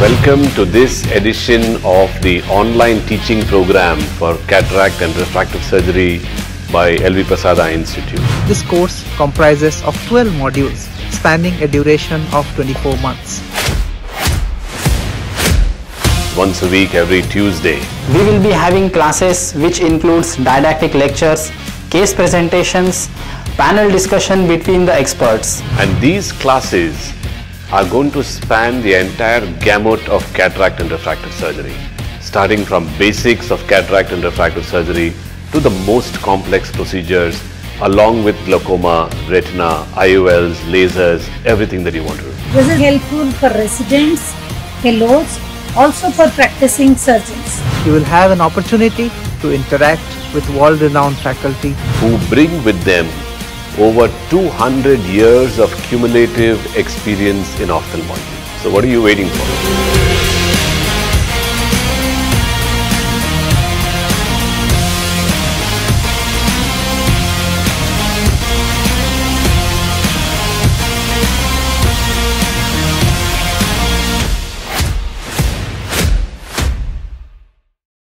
Welcome to this edition of the online teaching program for cataract and refractive surgery by LV Prasad Institute. This course comprises of 12 modules spanning a duration of 24 months. Once a week, every Tuesday. We will be having classes which includes didactic lectures, case presentations, panel discussion between the experts. And these classes are going to span the entire gamut of cataract and refractive surgery, starting from basics of cataract and refractive surgery to the most complex procedures along with glaucoma, retina, IOLs, lasers, everything that you want to do. This is helpful for residents, fellows, also for practicing surgeons. You will have an opportunity to interact with world-renowned faculty who bring with them over 200 years of cumulative experience in ophthalmology. So what are you waiting for?